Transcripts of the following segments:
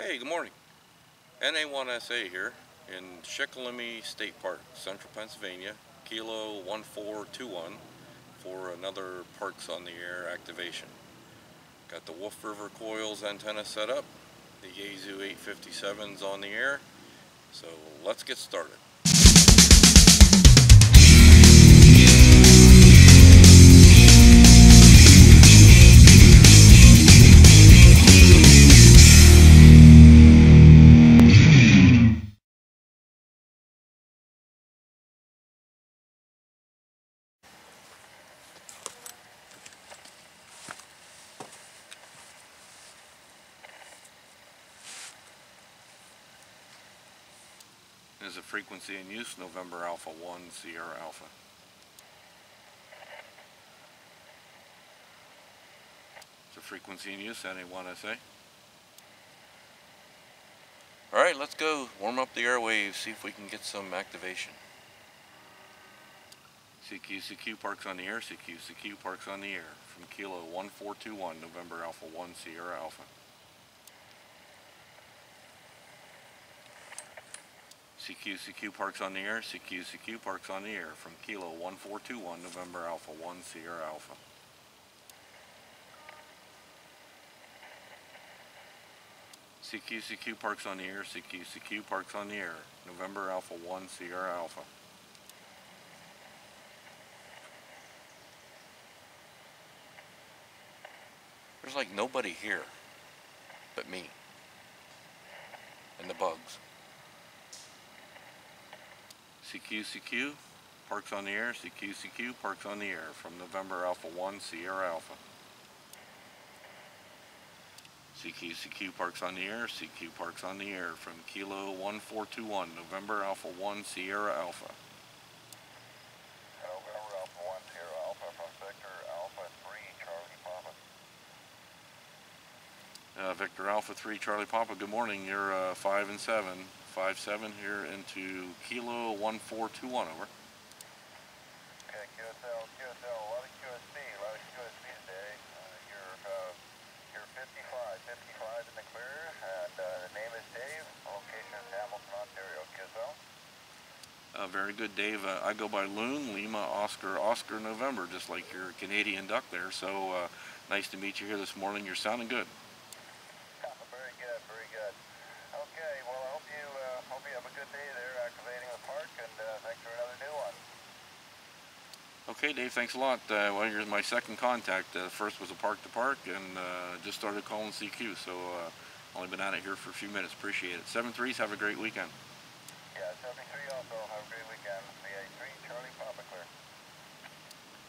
Hey, good morning. NA1SA here in Shikellamy State Park, Central Pennsylvania, Kilo 1421 for another Parks on the Air activation. Got the Wolf River Coils antenna set up, the Yaesu 857's on the air, so let's get started. Frequency in use, November Alpha 1, Sierra Alpha. It's a frequency in use, NA1SA. Alright, let's go warm up the airwaves, see if we can get some activation. CQ, CQ Parks on the air, CQ, CQ Parks on the air. From Kilo 1421, November Alpha 1, Sierra Alpha. CQ, CQ Parks on the air, CQ, CQ Parks on the air. From Kilo 1421, November Alpha 1, Sierra Alpha. CQ, CQ Parks on the air, CQ, CQ Parks on the air. November Alpha 1, Sierra Alpha. There's like nobody here but me and the bugs. CQ, CQ, Parks on the air, CQ, CQ, Parks on the air from November Alpha 1, Sierra Alpha. CQ, CQ, Parks on the air, CQ, Parks on the air from Kilo 1421, November Alpha 1, Sierra Alpha. Alpha 1 Sierra Alpha from Victor Alpha 3 Charlie Papa. Uh, Victor Alpha 3, Charlie Papa, good morning. You're uh, 5 and 7. 5 7 here into Kilo 1421, over. Okay, QSL, QSL, a lot of QSB, a lot of QSB today. Uh, you're, uh, you're 55, 55 in the clear, and uh, the name is Dave, location is Hamilton, Ontario. QSL? Uh, very good, Dave. Uh, I go by Loon, Lima, Oscar, Oscar, November, just like your Canadian duck there. So uh, nice to meet you here this morning. You're sounding good. very good, very good. Okay, well, I hope you, uh, hope you have a good day there activating the park, and uh, thanks for another new one. Okay, Dave, thanks a lot. Uh, well, you're my second contact. Uh, first was a park to park, and uh, just started calling CQ, so uh, only been at it here for a few minutes. Appreciate it. Seven threes. Have a great weekend. Yeah, 73 also. Have a great weekend. VA3 Charlie Papa Clear.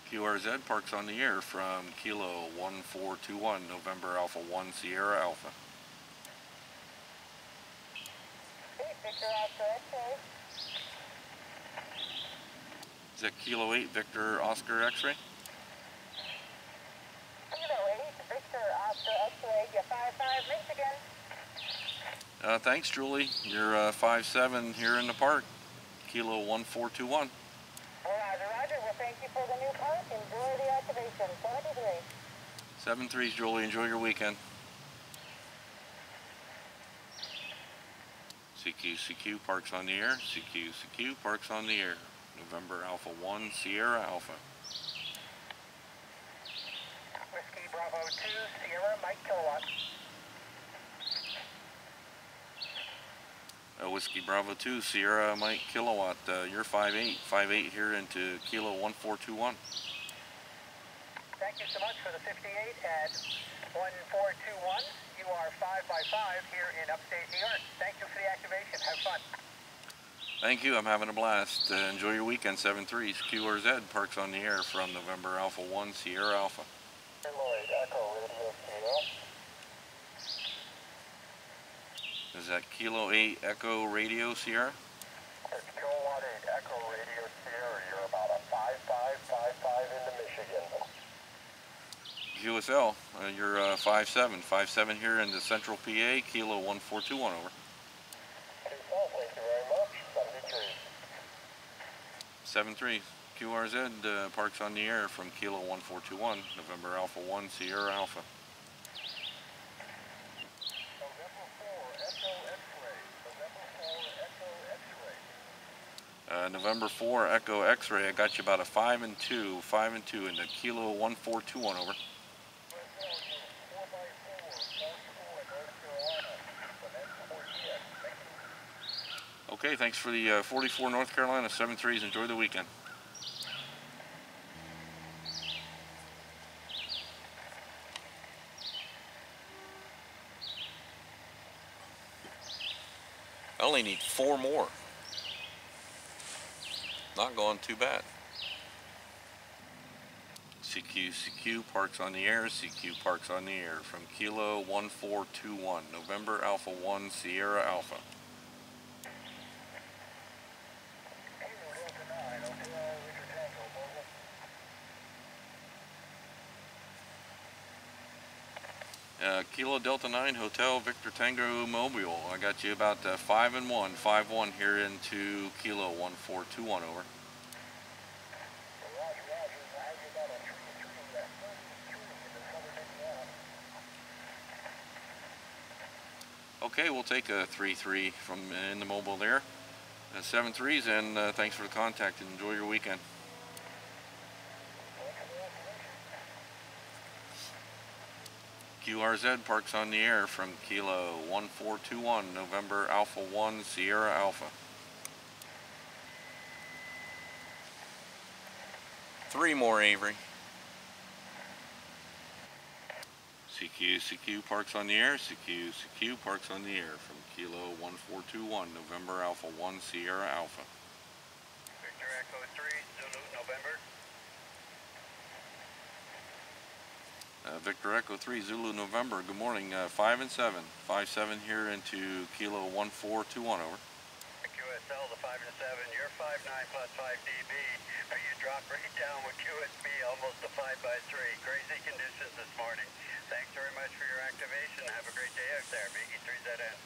QRZ Parks on the air from Kilo 1421, November Alpha 1, Sierra Alpha. Victor Oscar X-ray. Is that Kilo 8 Victor Oscar X-ray? Kilo 8, Victor Oscar X-ray, you 55, Michigan. Uh, thanks, Julie. You're uh, 5'7 here in the park. Kilo 1421. Roger, roger. Well, thank you for the new park. Enjoy the activation. 73. Seven threes, Julie. Enjoy your weekend. CQ, CQ, Parks on the air. CQ, CQ, Parks on the air. November Alpha 1, Sierra Alpha. Whiskey Bravo 2, Sierra Mike Kilowatt. Uh, Whiskey Bravo 2, Sierra Mike Kilowatt. Uh, you're 5'8, 5'8 here into Kilo 1421. Thank you so much for the 58 at 1421. You are 5 by 5 here in upstate New York. Thank you for the activation. Have fun. Thank you. I'm having a blast. Uh, enjoy your weekend. 7 threes. QRZ Parks on the air from November Alpha 1, Sierra Alpha. Lloyd, Echo Radio Kilo. Is that Kilo 8 Echo Radio Sierra? It's Kilowatt 8 Echo Radio Sierra. You're about a 5555 into Michigan. QSL, uh, you're uh, 5'7, 5'7 here in the central PA, Kilo 1421 over. Thank you very much. 7-3, QRZ uh, parks on the air from Kilo 1421, November Alpha 1, Sierra Alpha. Uh, November 4 Echo X-ray, I got you about a 5 and 2, 5 and 2 into Kilo 1421 over. Okay, thanks for the uh, 44 North Carolina 7-3s. Enjoy the weekend. I only need four more. Not going too bad. CQ, CQ, parks on the air, CQ, parks on the air from Kilo 1421, November Alpha 1, Sierra Alpha. Uh, Kilo Delta 9 Hotel Victor Tango Mobile. I got you about uh, 5 and 1, 5 1 here into Kilo 1421 over. Okay, we'll take a 3-3 from in the mobile there. Uh, seven threes, and uh, thanks for the contact, and enjoy your weekend. QRZ parks on the air from Kilo 1421, November Alpha 1, Sierra Alpha. Three more, Avery. CQ, CQ parks on the air, CQ, CQ parks on the air from Kilo 1421, November Alpha 1, Sierra Alpha. Victor Echo 3, Zulu, November. Uh, Victor Echo 3, Zulu November, good morning, uh, 5 and 7. 5 7 here into Kilo 1421 over. QSL, the 5 and 7, you're 5 9 plus 5 dB, but you dropped right down with QSB almost a 5 by 3. Crazy conditions this morning. Thanks very much for your activation. Have a great day out there, Biggie 3ZN.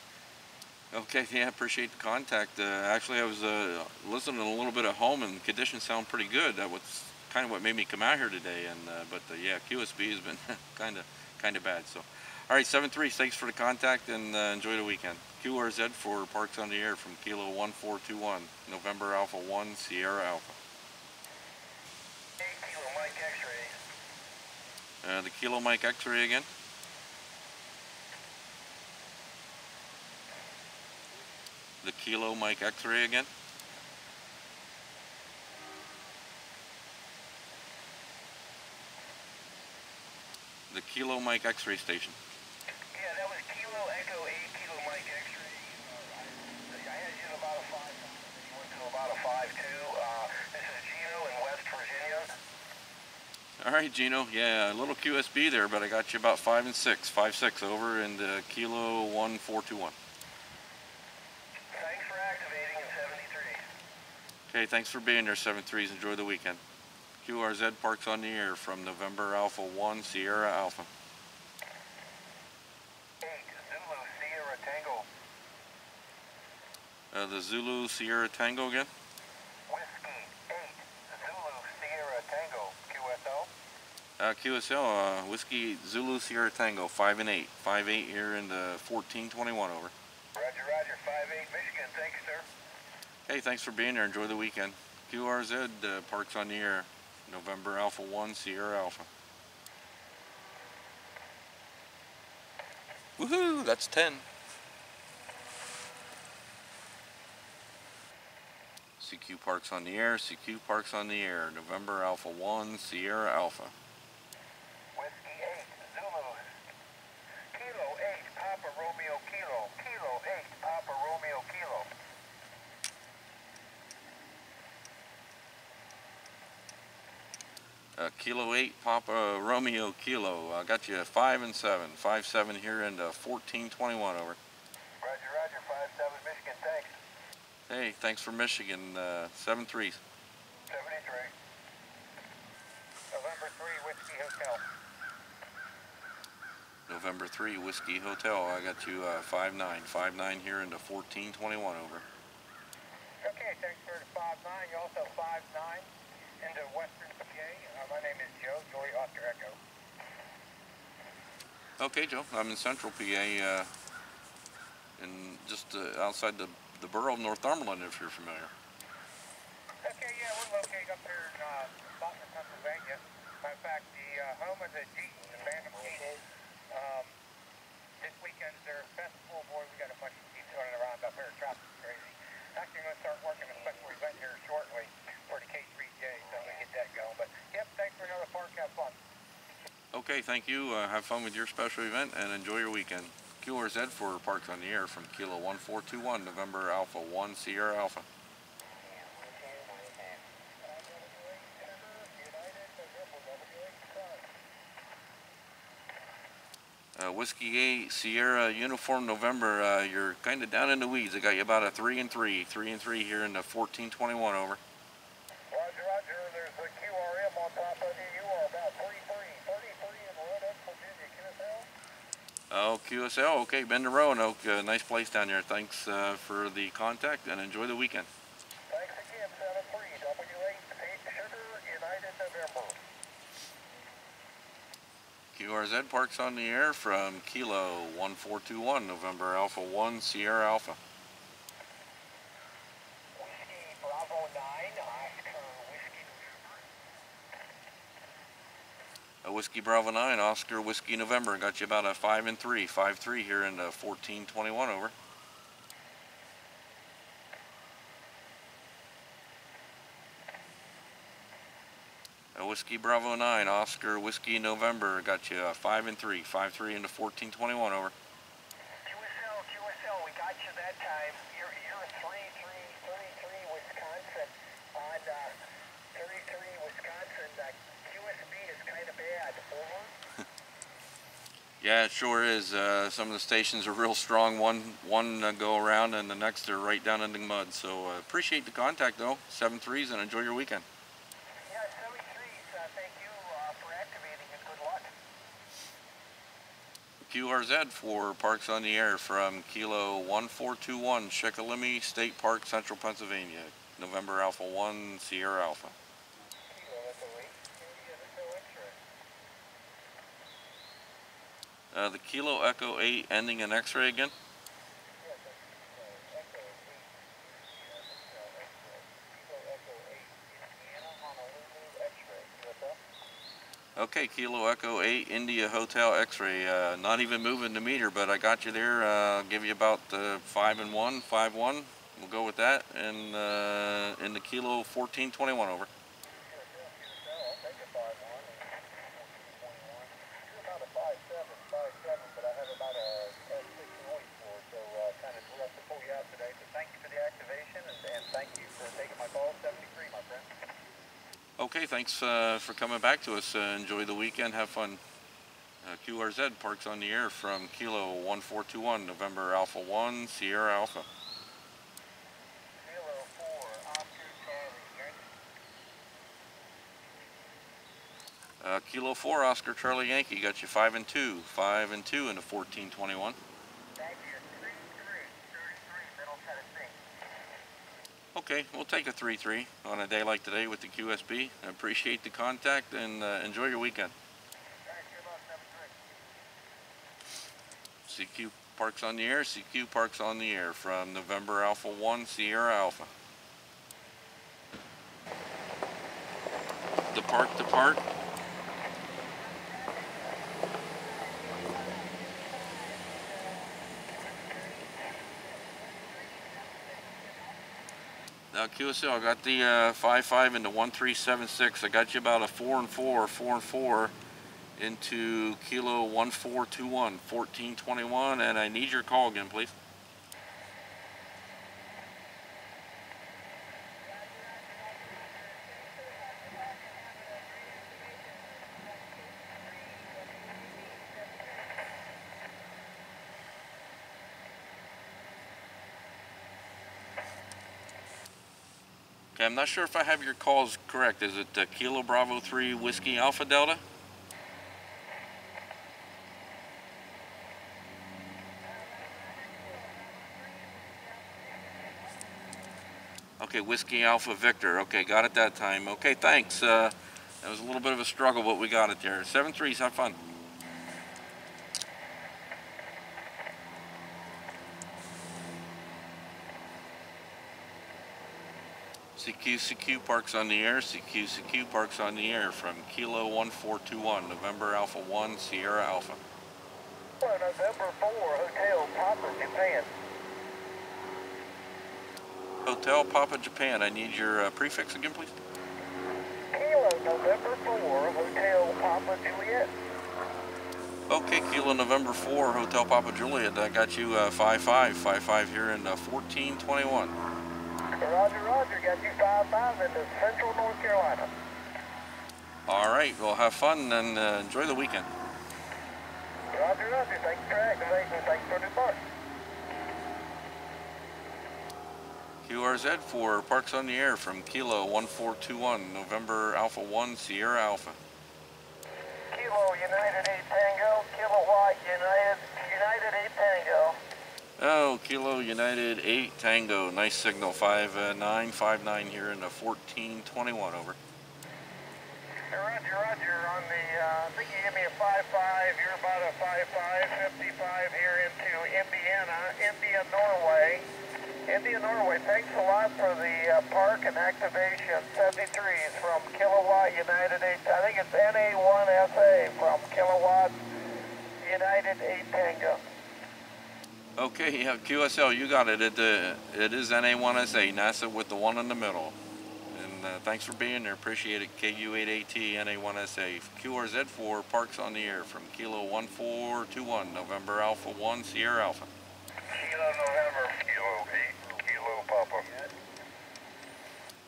Okay, yeah, appreciate the contact. Uh, actually, I was uh, listening a little bit at home, and conditions sound pretty good. That was kind of what made me come out here today. And uh, but uh, yeah, QSB has been kind of kind of bad. So, all right, seven three. Thanks for the contact, and uh, enjoy the weekend. QRZ for Parks on the Air from Kilo one four two one, November Alpha one, Sierra Alpha. Hey, Kilo Mike X-ray. Uh, the Kilo Mike X-ray again. The Kilo Mike X-ray again. Kilo Mike X-ray station. Yeah, that was Kilo Echo 8, Kilo Mike X-ray. Uh, I, I had you at about a 5, you went to about a 5 2. Uh, this is Gino in West Virginia. All right, Gino. Yeah, a little QSB there, but I got you about five and six, five six over in the Kilo one four two one. Thanks for activating in 73. Okay, thanks for being there, seven threes. Enjoy the weekend. QRZ Parks on the Air from November Alpha 1, Sierra Alpha. 8, Zulu Sierra Tango. Uh, the Zulu Sierra Tango again. Whiskey 8, Zulu Sierra Tango. QSL. Uh, QSL, uh, Whiskey Zulu Sierra Tango, 5 and 8. 5 8 here in the 1421 over. Roger, roger. 5 8 Michigan. Thanks, sir. Hey, thanks for being there. Enjoy the weekend. QRZ uh, Parks on the Air, November Alpha 1, Sierra Alpha. Woohoo! That's 10. CQ Parks on the Air, CQ Parks on the Air, November Alpha 1, Sierra Alpha. Whiskey 8, Zulu. Kilo 8, Papa Romeo Kilo. Kilo 8, Papa Romeo Kilo. Uh, kilo 8, Papa Romeo Kilo. I got you 5 and 7. 5 7 here into 1421 over. Roger, roger. 5 7 Michigan. Thanks. Hey, thanks for Michigan. Uh, 7 3. 73. November 3, Whiskey Hotel. November 3, Whiskey Hotel. I got you uh, 5 9. 5 9 here into 1421 over. Okay, thanks for the 5-9. You also 5-9 into Western PA. Uh, my name is Joe, Joy Oscar Echo. Okay, Joe. I'm in Central PA, uh, in just uh, outside the, the borough of Northumberland, if you're familiar. Okay, yeah, we're located up here in uh, Butler, Pennsylvania. Matter of fact, the uh, home of the Jeep, the Bantam Jeep. Um, this weekend's their festival. Boy, we got a bunch of Jeeps running around up here. Traffic's crazy. Actually, going to start working a special event here shortly for the K3J, so I'm going to get that going. But, yep, thanks for another park. Have fun. Okay, thank you. Uh, have fun with your special event and enjoy your weekend. QRZ for Parks on the Air from Kilo 1421, November Alpha 1 Sierra Alpha. Uh, Whiskey 8 Sierra Uniform November, uh, you're kind of down in the weeds. I got you about a 3 and 3, 3 and 3 here in the 1421 over. Roger, roger. There's a QRM on top of you. You are about 33, 33 in Roanoke, Virginia, QSL. Oh, QSL, okay, Bend the Roanoke, uh, nice place down there. Thanks uh, for the contact and enjoy the weekend. Thanks again, 7-3, W8, Sugar, United November. QRZ Parks on the Air from Kilo 1421, November Alpha 1 Sierra Alpha. Whiskey Bravo 9, Oscar Whiskey A Whiskey Bravo 9, Oscar Whiskey November, got you about a 5 and 3, 5 3 here in the 1421 over. A Whiskey Bravo 9, Oscar Whiskey November, got you a 5 and 3, 5 3 into 1421 over. QSL, QSL, we got you that time. You're, you're 33, 33 Wisconsin on uh, 33 Wisconsin. Uh, QSB is kind of bad. Over. Yeah, it sure is. Uh, some of the stations are real strong. One one uh, go around, and the next are right down in the mud. So uh, appreciate the contact, though. Seven threes, and enjoy your weekend. Yeah, 73s. Thank you for activating and good luck. QRZ for Parks on the Air from Kilo 1421, Shikellamy State Park, Central Pennsylvania. November Alpha 1, Sierra Alpha. Kilo, that's a weight. India, that's no interest. Uh, the Kilo Echo 8 ending in X-ray again. Yes, that's Echo 8. Yeah, that's X-ray. Kilo Echo 8, Indiana, Honolulu, X-ray. QSL? Okay, Kilo Echo 8, India Hotel X-ray. Uh, not even moving the meter, but I got you there. Uh, give you about uh, 5 and 1, 5 1. We'll go with that. And uh, in the Kilo 1421 over. QSL, QSL, I'll take a 5-1 and 1421. You're about a 5-7, 5-7, but I have about a, a 6 noise for it, so uh, kind of rough to pull you out today. But thank you for the activation, and, and thank you for taking my call. 73, my friend. Okay, thanks uh, for coming back to us. Uh, enjoy the weekend. Have fun. Uh, QRZ Parks on the Air from Kilo 1421, November Alpha 1, Sierra Alpha. Kilo 4, Oscar Charlie, Yankee. Uh, Kilo 4, Oscar Charlie Yankee, got you 5 and 2, 5 and 2 in into 1421. Thank you. 33, 33, Middle Tennessee. Okay, we'll take a 3-3 on a day like today with the QSB. I appreciate the contact and uh, enjoy your weekend. Thanks, good luck, 73. CQ Parks on the Air, CQ Parks on the Air from November Alpha 1, Sierra Alpha. Depart, depart. Now QSL, I got the uh, 5-5 into 1376. I got you about a 4 and 4, 4 and 4 into Kilo 1421, 1421, and I need your call again, please. Okay, I'm not sure if I have your calls correct. Is it uh, Kilo Bravo 3 Whiskey Alpha Delta? Okay, Whiskey Alpha Victor. Okay, got it that time. Okay, thanks. Uh, that was a little bit of a struggle, but we got it there. Seven threes, have fun. CQ CQ Parks on the air. CQ CQ Parks on the air from Kilo 1421, November Alpha 1, Sierra Alpha. November 4, Hotel Papa, Japan. Hotel Papa Japan. I need your uh, prefix again, please. Kilo November 4, Hotel Papa Juliet. Okay, Kilo November 4, Hotel Papa Juliet. I got you uh, 55, 55 here in uh, 1421. Roger, Roger, got you 5-5 into Central North Carolina. All right, well, have fun and uh, enjoy the weekend. Roger, Roger, thanks for activating, thanks for. QRZ for Parks on the Air from Kilo 1421, November Alpha 1, Sierra Alpha. Kilo United 8 Tango, Kilowatt United, United 8 Tango. Oh, Kilo United 8 Tango. Nice signal. 5959 here in the 1421 over. Roger, Roger, on the, uh, I think you gave me a 5-5, you're about a 5-5, 55 here into Indiana, India, Norway. India, Norway, thanks a lot for the uh, park and activation 73s from Kilowatt United 8, I think it's NA1SA from Kilowatt United 8 Tango. Okay, yeah, QSL, you got it. It, uh, it is NA1SA, NASA with the one in the middle. And uh, thanks for being there. Appreciate it. KU8AT, NA1SA. QRZ4 Parks on the Air from Kilo 1421, November Alpha 1, Sierra Alpha. Kilo November, Kilo 8, Kilo Papa.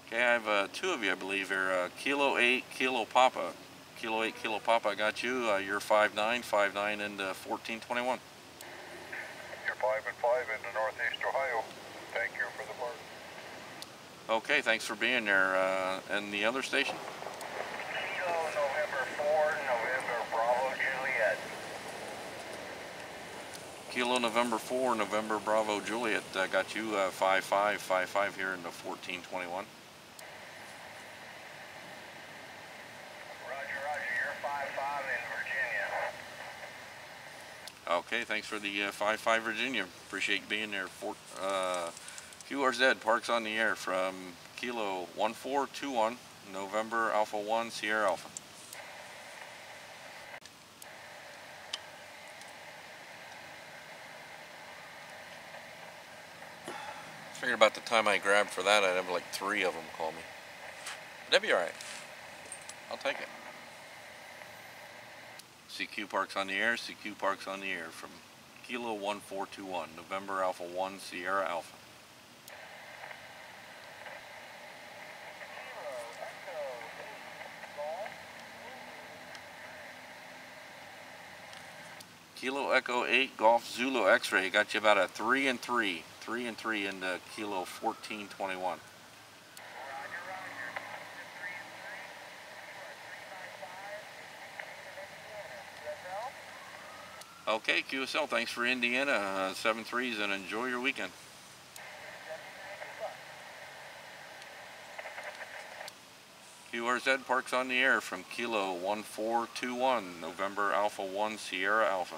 Okay, I have uh, two of you, I believe, here. Uh, Kilo 8, Kilo Papa. Kilo 8, Kilo Papa, I got you. Uh, you're 5'9", 5'9", and uh, 1421. You're 5 and 5 into Northeast Ohio. Thank you for the park. Okay, thanks for being there. Uh, and the other station? Kilo November 4, November Bravo Juliet. Kilo November 4, November Bravo Juliet. I got you uh, 5'5", 5'5", here in the 1421. Roger, Roger, you're 5-5 in Virginia. Okay, thanks for the uh, 5'5", Virginia. Appreciate being there. For, uh, QRZ, Parks on the Air from Kilo 1421, November Alpha 1, Sierra Alpha. Figured about the time I grabbed for that, I'd have like three of them call me. That'd be alright. I'll take it. CQ Parks on the Air, CQ Parks on the Air from Kilo 1421, November Alpha 1, Sierra Alpha. Kilo Echo 8 Golf Zulu X-Ray got you about a 3 and 3. 3 and 3 into Kilo 1421. Roger, Roger. Three and three. Three, five, five. Okay, QSL, thanks for Indiana. Uh, 7 threes and enjoy your weekend. QRZ Parks on the Air from Kilo 1421, November Alpha 1, Sierra Alpha.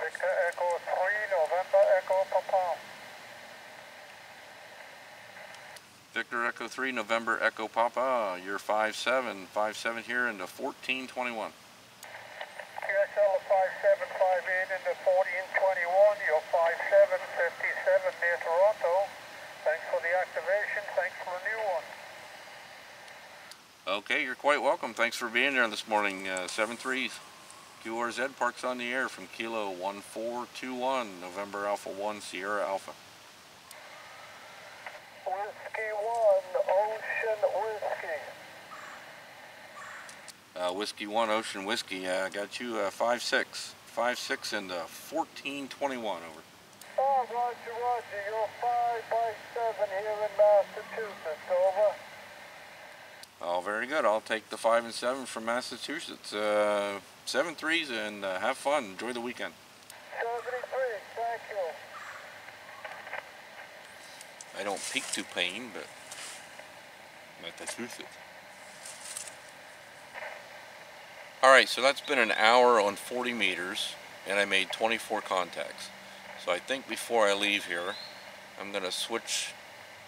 Victor Echo 3, November Echo Papa. Victor Echo 3, November Echo Papa. You're 5'7", 5'7 here into 1421. QSL 5758 into 40 and 21, you're 5757 near Toronto. Thanks for the activation, thanks for the new one. Okay, you're quite welcome. Thanks for being there this morning. Uh, 7 threes. QRZ Parks on the Air from Kilo 1421, November Alpha 1, Sierra Alpha. Whiskey 1, Ocean Whiskey. Uh, Whiskey 1, Ocean Whiskey. I uh, got you uh, 5'6", 5'6 into 1421 over. Oh, Roger, Roger, you're 5 by 7 here in Massachusetts, over. Oh, very good. I'll take the 5 and 7 from Massachusetts. Uh, 7 threes and uh, have fun. Enjoy the weekend. 73, thank you. I don't peak to pain, but Massachusetts. Alright, so that's been an hour on 40 meters, and I made 24 contacts. So I think before I leave here, I'm going to switch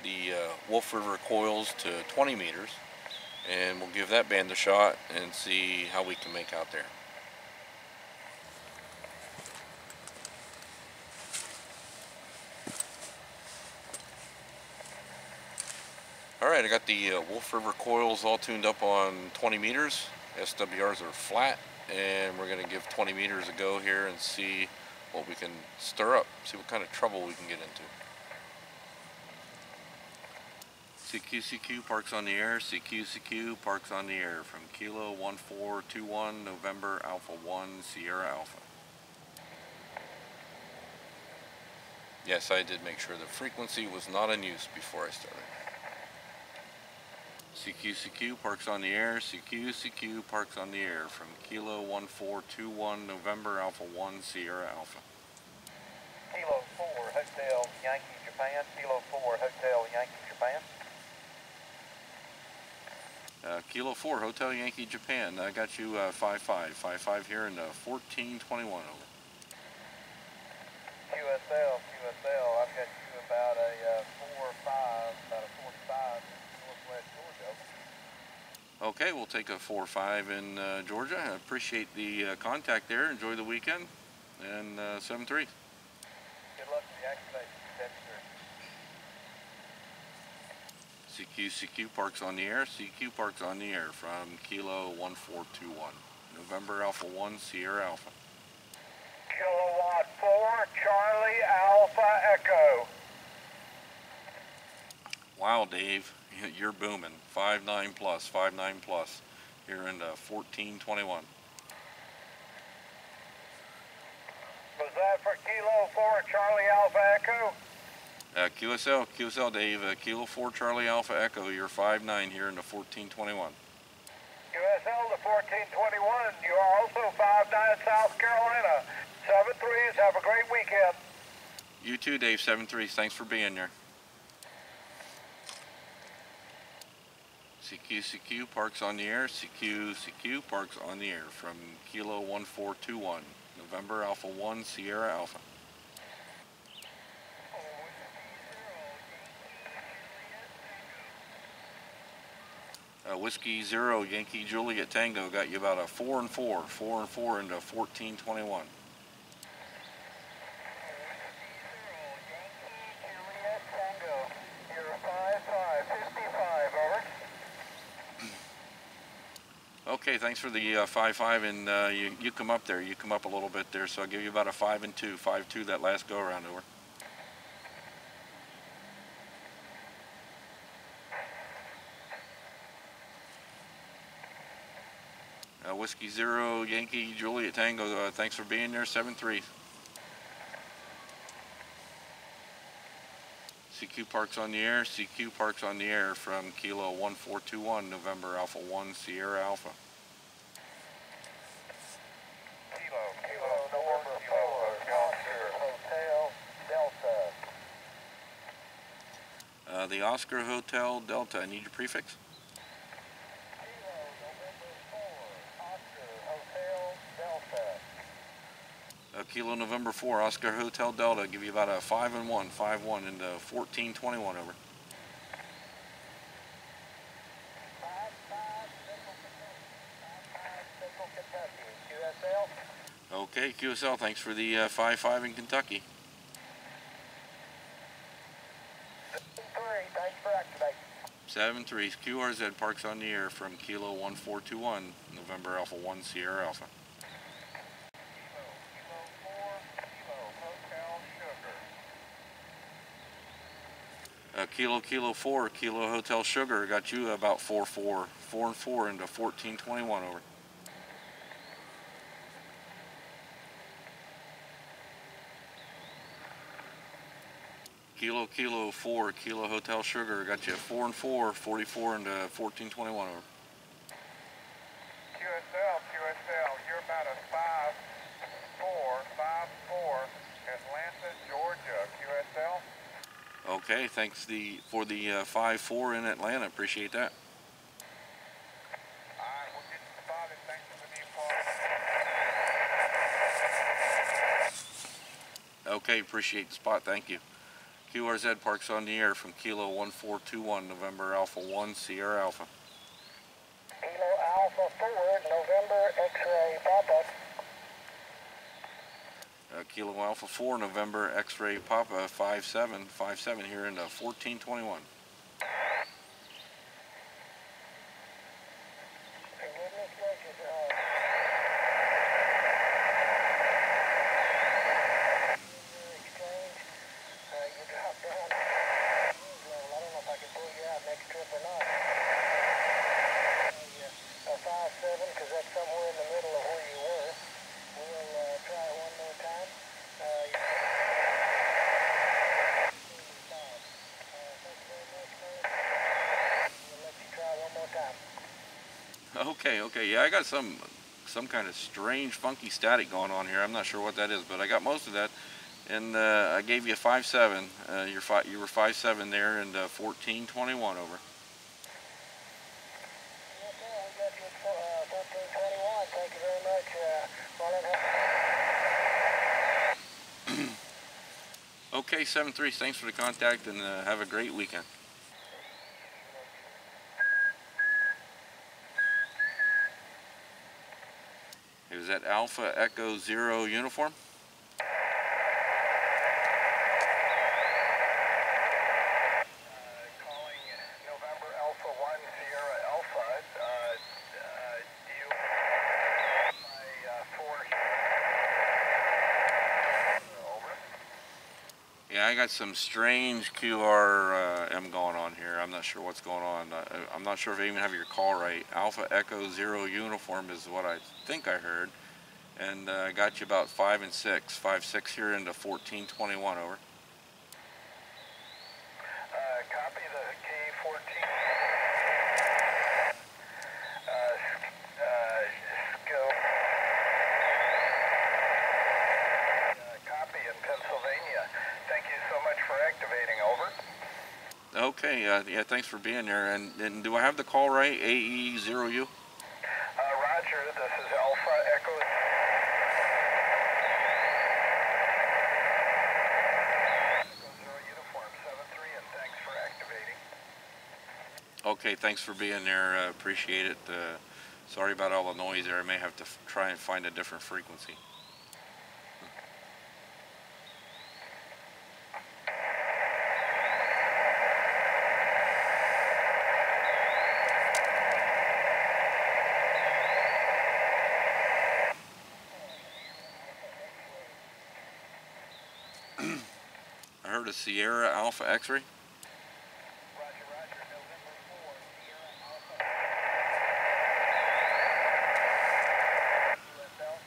the uh, Wolf River coils to 20 meters and we'll give that band a shot and see how we can make out there. Alright, I got the uh, Wolf River coils all tuned up on 20 meters. SWRs are flat and we're going to give 20 meters a go here and see what we can stir up, see what kind of trouble we can get into. CQCQ parks on the air, CQCQ parks on the air from Kilo 1421 November Alpha 1 Sierra Alpha. Yes, I did make sure the frequency was not in use before I started. CQCQ parks on the air, CQ, CQ, parks on the air from Kilo 1421 November Alpha 1 Sierra Alpha. Kilo 4, Hotel Yankee Japan. Kilo 4, Hotel Yankee Japan. Uh, Kilo 4 Hotel Yankee Japan, I got you uh, 5-5, 5-5 here in uh, 1421 over. QSL, I've got you about a uh, 4 5, about a 45 northwest Georgia. Okay, we'll take a four or five in uh, Georgia. I appreciate the uh, contact there. Enjoy the weekend. And uh, 7-3. Good luck with the activation. That's true. CQ, CQ Parks on the air. CQ Parks on the air from Kilo 1421. November Alpha 1 Sierra Alpha. Kilowatt 4, Charlie Alpha Echo. Wow, Dave, you're booming. 5-9 plus, 5-9 plus. Here in uh, 1421. Was that for Kilo 4, Charlie Alpha Echo? Uh, QSL, QSL Dave, uh, Kilo 4 Charlie Alpha Echo, you're 5-9 here in the 1421. QSL to 1421. You are also 5-9 South Carolina. 7-3s. Have a great weekend. You too, Dave, 7-3. Thanks for being there. CQ, CQ, Parks on the air. CQ, CQ, Parks on the air from Kilo 1421. November Alpha 1 Sierra Alpha. Uh, Whiskey Zero Yankee Juliet Tango got you about a four and four, four and four into 1421. Juliet Tango. You're 5-5. 55. Over. Okay, thanks for the uh, five five, and uh, you you come up there. You come up a little bit there, so I'll give you about a five and two, five two that last go around over. Uh, Whiskey Zero Yankee Juliet Tango. Uh, thanks for being there. Seven three. CQ Parks on the air. CQ Parks on the air from Kilo 1421 November Alpha 1 Sierra Alpha. Kilo, Kilo, November 4, Oscar Hotel Delta. Uh, the Oscar Hotel Delta. I need your prefix. Kilo, November 4, Oscar Hotel Delta. Uh, Kilo November 4 Oscar Hotel Delta. Give you about a 5 and 1, 5 1 into 1421 over. 5-5. 5-5. Okay, QSL, thanks for the uh, 5 5 in Kentucky. 3, thanks for activating. 7 3 QRZ Parks on the air from Kilo 1421 November Alpha 1 Sierra Alpha. Kilo, Kilo 4, Kilo, Hotel Sugar. Uh, Kilo Kilo 4 Kilo Hotel Sugar. Got you about 4 4, 4 and 4 into 1421 over. Kilo Kilo 4 Kilo Hotel Sugar. Got you 4 and 4, 44 into 1421 over. QSL, QSL, you're about a 5 4, 5 4, Atlanta, Georgia. QSL. Okay, thanks the for the uh, 5-4 in Atlanta. Appreciate that. Alright, we'll get you spotted. Thanks for the new part. Okay, appreciate the spot. Thank you. QRZ Parks on the air from Kilo 1421, November Alpha 1, Sierra Alpha. Kilo Alpha 4, November X-ray Papa. Uh, Kilo Alpha 4, November X-ray Papa 5757 here in the 1421. Goodness gracious, uh, exchange, uh, you dropped down. Well, I don't know if I can pull you out next trip or not. Uh, a five seven, because that's somewhere in the middle of where you were. We'll uh, try it one more time. Uh, you- Five. Uh, thank you very much, man. We'll let you try one more time. Okay, yeah, I got some some kind of strange, funky static going on here. I'm not sure what that is, but I got most of that. And uh, I gave you five seven. Uh, you're fi- you were five seven there, and uh, 1421 over. Okay, I got you at four- uh, 1421. Thank you very much, uh, Marlon. Okay, seven three. Thanks for the contact, and uh, have a great weekend. Is that Alpha Echo Zero uniform? calling November Alpha 1 Sierra Alpha. Uh, uh, do you my uh? Yeah, I got some strange QRM going on here. I'm not sure what's going on. I'm not sure if I even have your call right. Alpha Echo Zero uniform is what I think I heard and uh, got you about 5 and 6. 5, 6 here into 1421, uh, uh, uh, over. Okay, uh, yeah, thanks for being there. And, and do I have the call right? AE0U? Okay, thanks for being there. Uh, appreciate it. Uh, sorry about all the noise there. I may have to try and find a different frequency. I heard a Sierra Alpha X-ray. Roger, Roger, November 4, Sierra Alpha. QSL.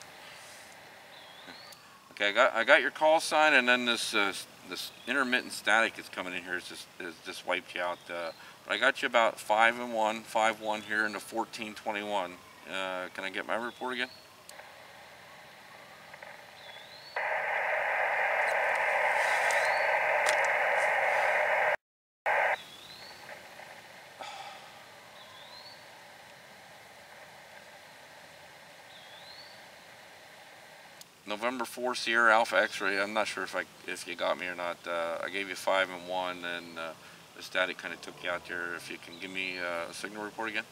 Okay, I got I got your call sign, and then this uh, this intermittent static is coming in here. It's just it's just wiped you out. Uh, but I got you about five and one, five one here into fourteen twenty one. Uh, can I get my report again? November 4 Sierra Alpha X-ray. I'm not sure if I if you got me or not. Uh, I gave you five and one, and uh, the static kind of took you out there. If you can give me uh, a signal report again.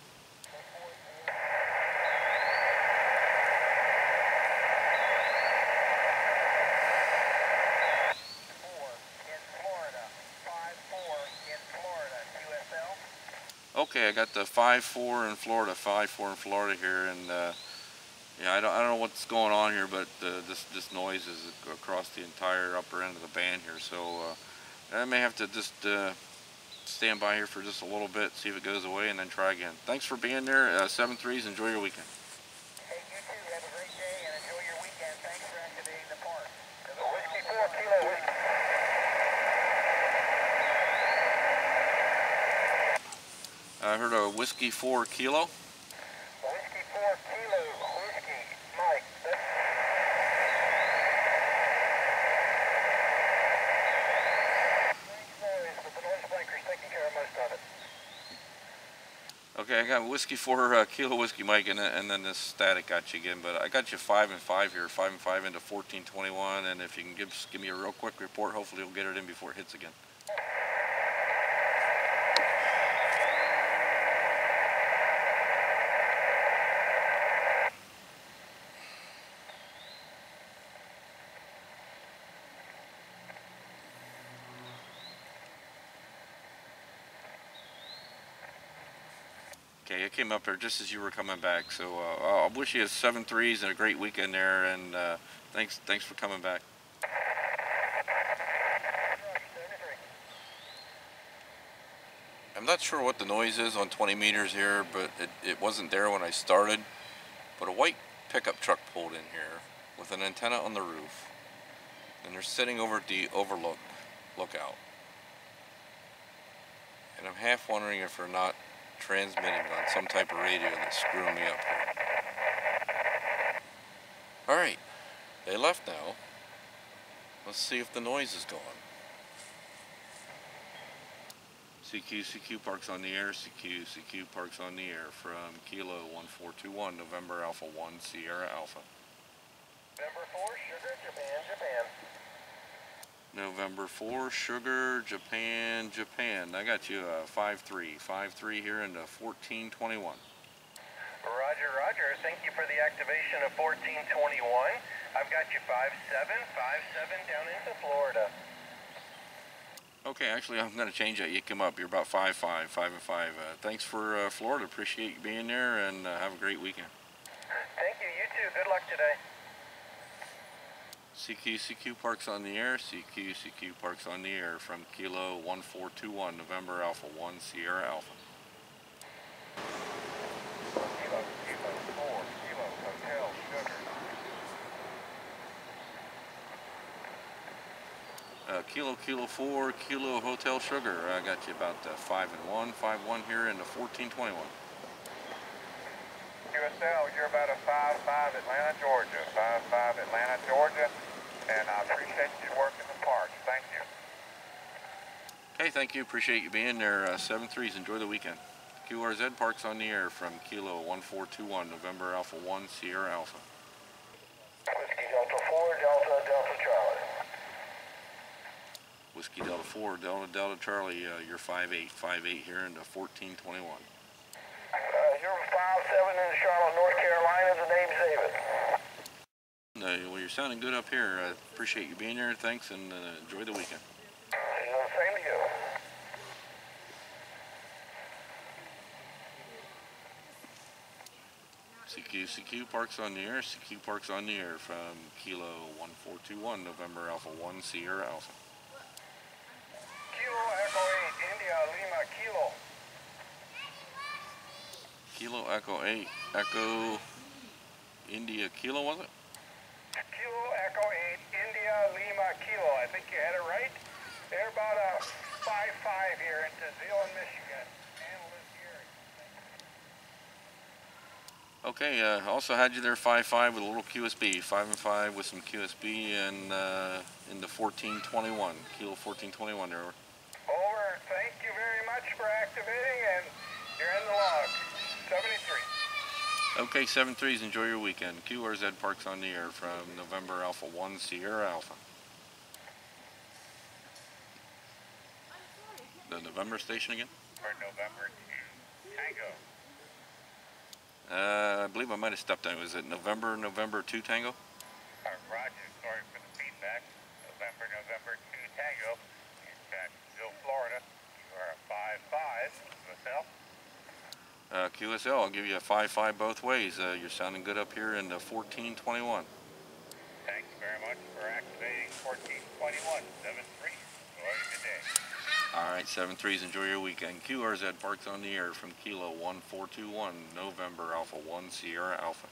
Four four. Okay, I got the five four in Florida, five four in Florida here, and uh, yeah, I don't I don't know what's going on here, but uh, this this noise is across the entire upper end of the band here, so uh, I may have to just uh, stand by here for just a little bit, see if it goes away, and then try again. Thanks for being there. Uh, seven threes. Enjoy your weekend. Hey, you too. Have a great day and enjoy your weekend. Thanks for activating the park. Whiskey 4 Kilo Whiskey. I heard a whiskey four kilo. Whiskey 4 Kilo Whiskey. Mike, that's strange noise, but the noise blanker's taking care of most of it. Okay, I got whiskey for uh, kilo whiskey, Mike, and, then- and then this static got you again. But I got you five and five here, five and five into fourteen twenty-one. And if you can give give me a real quick report, hopefully you'll get it in before it hits again. Came up there just as you were coming back, so uh, I wish you a seven threes and a great weekend there. And uh, thanks, thanks for coming back. I'm not sure what the noise is on 20 meters here, but it, it wasn't there when I started. But a white pickup truck pulled in here with an antenna on the roof, and they're sitting over at the overlook lookout. And I'm half wondering if they're not transmitting on some type of radio that's screwing me up here. Alright, they left now. Let's see if the noise is gone. CQ, CQ Parks on the air, CQ, CQ Parks on the air from Kilo 1421, November Alpha 1, Sierra Alpha. Number four, Sugar, Japan, Japan. November 4, Sugar, Japan, Japan. I got you a 5-3. 5-3 here into 1421. Roger, Roger. Thank you for the activation of 1421. I've got you 5-7, 5-7 down into Florida. Okay, actually, I'm going to change that. You come up. You're about 5 5, 5 and 5. Uh, thanks for uh, Florida. Appreciate you being there and uh, have a great weekend. Thank you. You too. Good luck today. CQ, CQ Parks on the air. CQ, CQ Parks on the air from Kilo 1421, November Alpha 1, Sierra Alpha. Kilo, Kilo, four, Kilo, Hotel, Sugar. Uh, kilo, Kilo 4, Kilo Hotel Sugar. I got you about uh, 5 and 1, 5 1 here into 1421. QSL, you're about a five five Atlanta, Georgia. Five five Atlanta, Georgia. And I appreciate you working the parks. Thank you. Hey, thank you. Appreciate you being there. Uh, 7 3s. Enjoy the weekend. QRZ Parks on the air from Kilo 1421, November Alpha 1, Sierra Alpha. Whiskey Delta 4, Delta, Delta Charlie. Whiskey Delta 4, Delta Delta Charlie, uh, you're 5'8", 5'8 here into 1421. Uh, you're 5-7 in Charlotte, North Carolina. The name's David. Uh, well, you're sounding good up here. I appreciate you being there. Thanks, and uh, enjoy the weekend. Same to you. CQ, CQ Parks on the air. CQ Parks on the air from Kilo 1421, November Alpha 1, Sierra Alpha. Kilo Echo 8, India, Lima, Kilo. Kilo Echo 8, Echo India Kilo, was it? Kilo Echo 8, India, Lima, Kilo. I think you had it right. They're about a 5-5 here into Zeeland, Michigan. And Liz Gary. Okay, uh, also had you there 5-5 with a little QSB, 5 and 5 with some QSB and uh, into 1421, Kilo 1421 there. Over. Thank you very much for activating, and you're in the log. 73. Okay, 7 3s, enjoy your weekend. QRZ Parks on the air from November Alpha 1, Sierra Alpha. The November station again? For November 2, Tango. Uh, I believe I might have stepped on. Was it November, November 2 Tango? Uh, Roger, sorry for the feedback. November, November 2 Tango. In Jacksonville, Florida. You are a 5-5. Yourself? Uh, QSL, I'll give you a 5-5 both ways. Uh, you're sounding good up here in the 1421. Thank you very much for activating 1421, 7-3. Enjoy a day. All right, 7 3s, enjoy your weekend. QRZ Parks on the air from Kilo 1421, November Alpha 1, Sierra Alpha.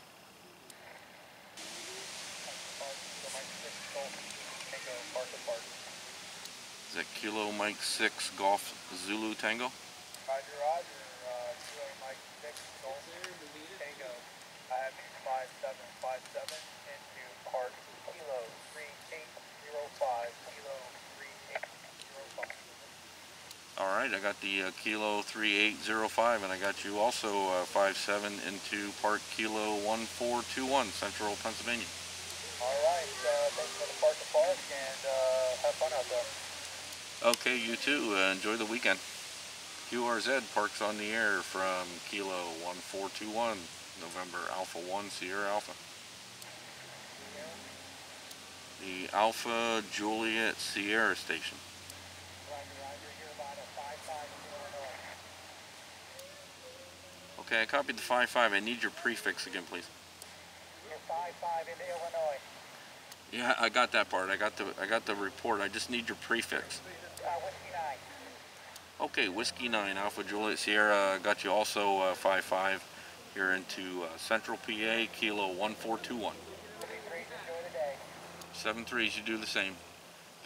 Is that Kilo Mike 6 Golf Zulu Tango? Roger, Roger. Uh, Kilo Mike 6, Golf, Tango. I 5757 into Park Kilo 3805, Kilo 3805. All right. right, I got the uh, Kilo 3805, and I got you also uh, 57 into Park Kilo 1421, Central Pennsylvania. All right, uh, thanks for the park to park, and uh, have fun out there. Okay, you too. Uh, enjoy the weekend. QRZ parks on the air from Kilo 1421, November Alpha 1 Sierra Alpha. The Alpha Juliet Sierra station. Roger, Roger, here about a 5-5 in Illinois. Okay, I copied the 5-5. I need your prefix again, please. You're 5-5 into Illinois. Yeah, I got that part. I got the I got the report. I just need your prefix. Uh, Whiskey 9. Okay, Whiskey 9, Alpha Juliet Sierra. Got you also uh, 5-5 here into uh, Central PA, Kilo 1421. 53, enjoy the day. Seven threes, you do the same.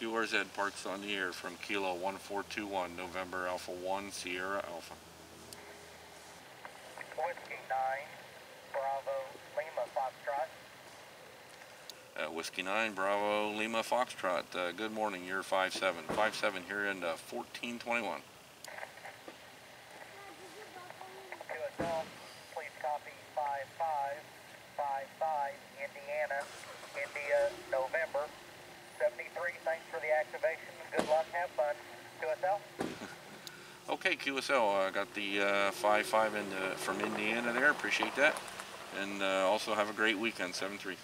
QRZ parks on the air from Kilo 1421, November Alpha 1, Sierra Alpha. Whiskey 9, Bravo, Lima, Foxtrot. Uh, Whiskey 9, Bravo, Lima, Foxtrot. Uh, good morning, you're 5-7. 5-7 here in uh, 1421. QSL, please copy 5-5, 5-5, Indiana, India, November. 73, thanks for the activation. Good luck, have fun. QSL? Okay, QSL, I got the uh, 5-5 in, uh, from Indiana there. Appreciate that. And uh, also have a great weekend, 7-3.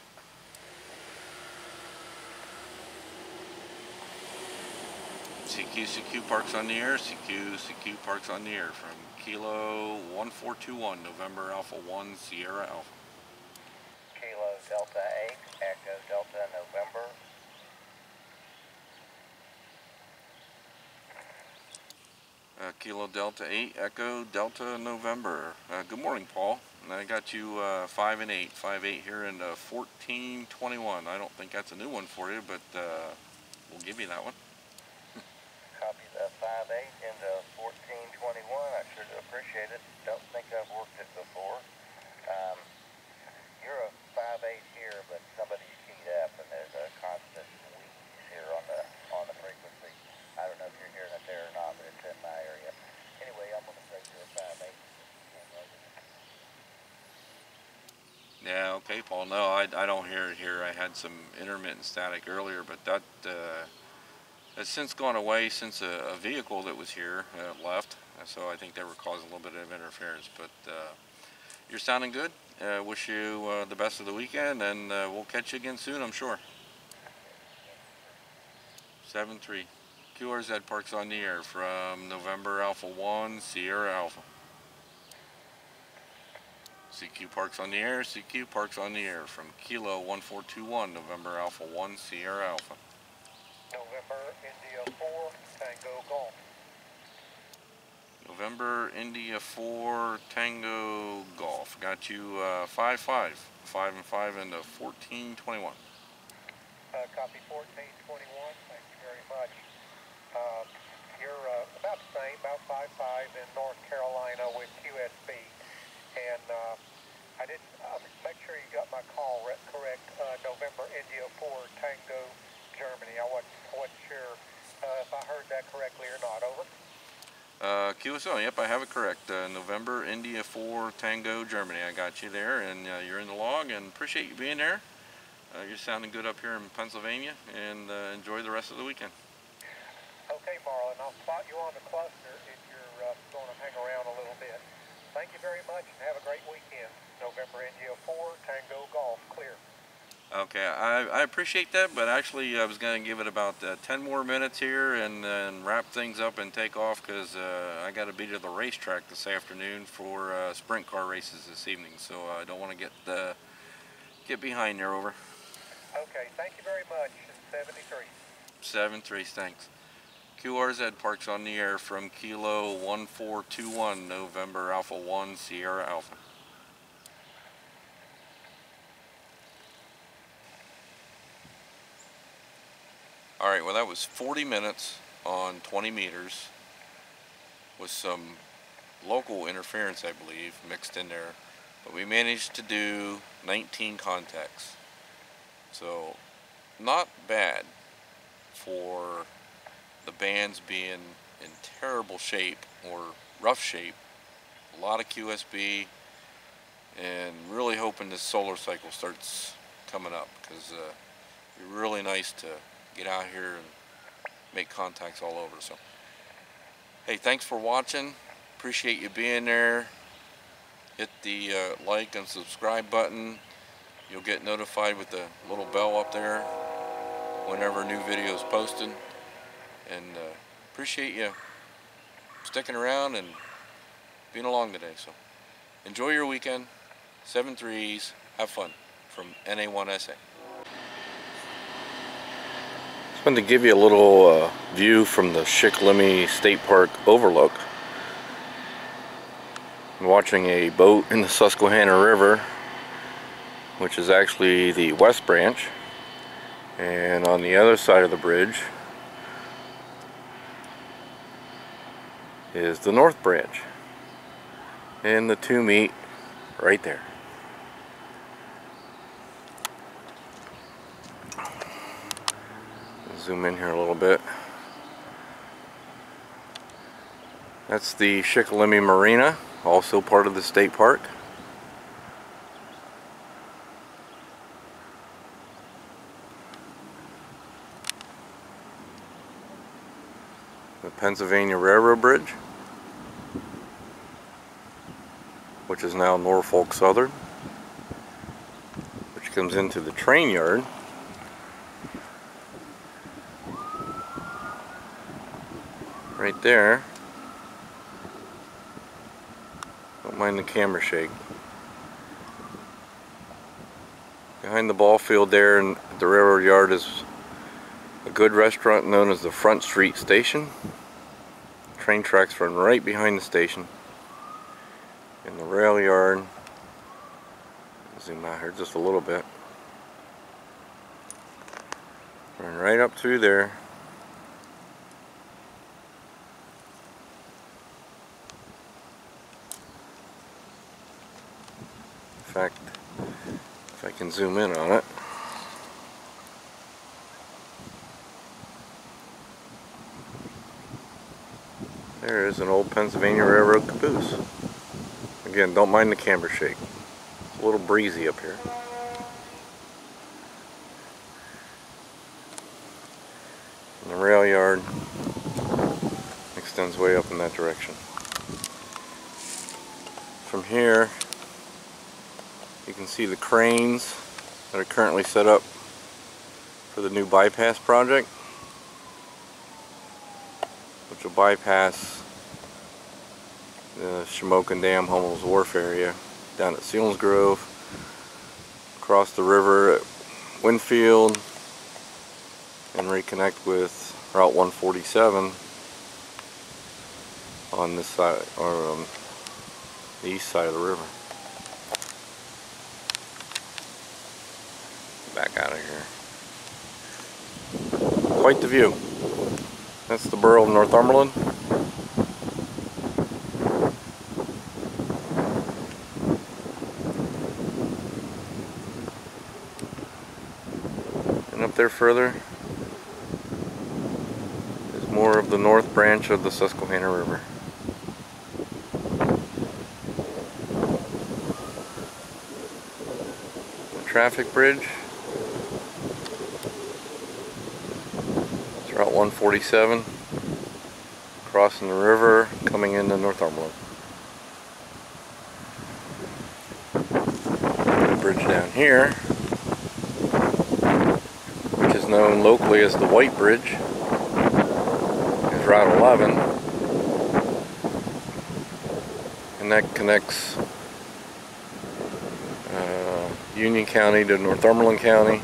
CQ, CQ Parks on the air. CQ, CQ Parks on the air from Kilo 1421, November Alpha 1, Sierra Alpha. Kilo Delta 8, Echo Delta November. Uh, Kilo Delta 8, Echo Delta November. Uh, good morning, Paul. I got you uh, 5 and 8, 5 8 here in uh, 1421. I don't think that's a new one for you, but uh, we'll give you that one. The 5-8 into 1421. I sure do appreciate it. Don't think I've worked it before. Um, you're a 5-8 here, but somebody keyed up and there's a constant wheeze here on the on the frequency. I don't know if you're hearing it there or not, but it's in my area. Anyway, I'm going to say you're a 5-8. Yeah, okay, Paul. No, I, I don't hear it here. I had some intermittent static earlier, but that uh, has since gone away since a, a vehicle that was here uh, left. So I think they were causing a little bit of interference. But uh, you're sounding good. Uh, wish you uh, the best of the weekend, and uh, we'll catch you again soon, I'm sure. 7 3. QRZ Parks on the air from November Alpha 1, Sierra Alpha. CQ Parks on the air, CQ Parks on the air from Kilo 1421, November Alpha 1, Sierra Alpha. November, India 4, Tango Golf. November India 4, Tango Golf. Got you uh, 5 5, 5 and 5 into 1421. Uh, copy 1421, thank you very much. Uh, you're uh, about the same, about 5-5 in North Carolina with QSB. And uh, I didn't, uh, make sure you got my call correct, uh, November India 4 Tango Germany. I wasn't, I wasn't sure uh, if I heard that correctly or not. Over. Uh, QSL, yep, I have it correct. Uh, November India 4, Tango Germany. I got you there, and uh, you're in the log, and appreciate you being there. Uh, you're sounding good up here in Pennsylvania, and uh, enjoy the rest of the weekend. Okay, Marlon, I'll spot you on the cluster if you're uh, going to hang around a little bit. Thank you very much and have a great weekend. November India 4, Tango Golf, clear. Okay, I, I appreciate that, but actually I was going to give it about uh, 10 more minutes here and then wrap things up and take off because uh, I got to be to the racetrack this afternoon for uh, sprint car races this evening, so I don't want to get uh, get behind there over. Okay, thank you very much. 73. 7 3, thanks. QRZ parks on the air from Kilo 1421, November Alpha 1, Sierra Alpha. All right, well, that was 40 minutes on 20 meters with some local interference, I believe, mixed in there. But we managed to do 19 contacts. So, not bad for the bands being in terrible shape or rough shape. A lot of QSB and really hoping this solar cycle starts coming up because uh, it'd be really nice to get out here and make contacts all over. So, hey, thanks for watching. Appreciate you being there. Hit the uh, like and subscribe button. You'll get notified with the little bell up there whenever a new video is posted. And uh, appreciate you sticking around and being along today. So enjoy your weekend. Seven threes. Have fun. From NA1SA. Wanted to give you a little uh, view from the Shikellamy State Park overlook. I'm watching a boat in the Susquehanna River, which is actually the West Branch. And on the other side of the bridge is the North Branch. And the two meet right there. Zoom in here a little bit. That's the Shikellamy Marina, also part of the state park. The Pennsylvania Railroad Bridge, which is now Norfolk Southern, which comes into the train yard. There. Don't mind the camera shake. Behind the ball field there in the railroad yard is a good restaurant known as the Front Street Station. Train tracks run right behind the station. In the rail yard, zoom out here just a little bit. Run right up through there. In fact, if I can zoom in on it. There is an old Pennsylvania Railroad caboose. Again, don't mind the camera shake. It's a little breezy up here. And the rail yard extends way up in that direction. From here, you can see the cranes that are currently set up for the new bypass project which will bypass the Shamokin Dam Hummel's Wharf area down at Selinsgrove, across the river at Winfield, and reconnect with Route 147 on this side, or um, the east side of the river. Back out of here. Quite the view. That's the borough of Northumberland. And up there further is more of the north branch of the Susquehanna River. Traffic bridge Route 147 crossing the river coming into Northumberland. Bridge down here which is known locally as the White Bridge is Route 11 and that connects uh, Union County to Northumberland County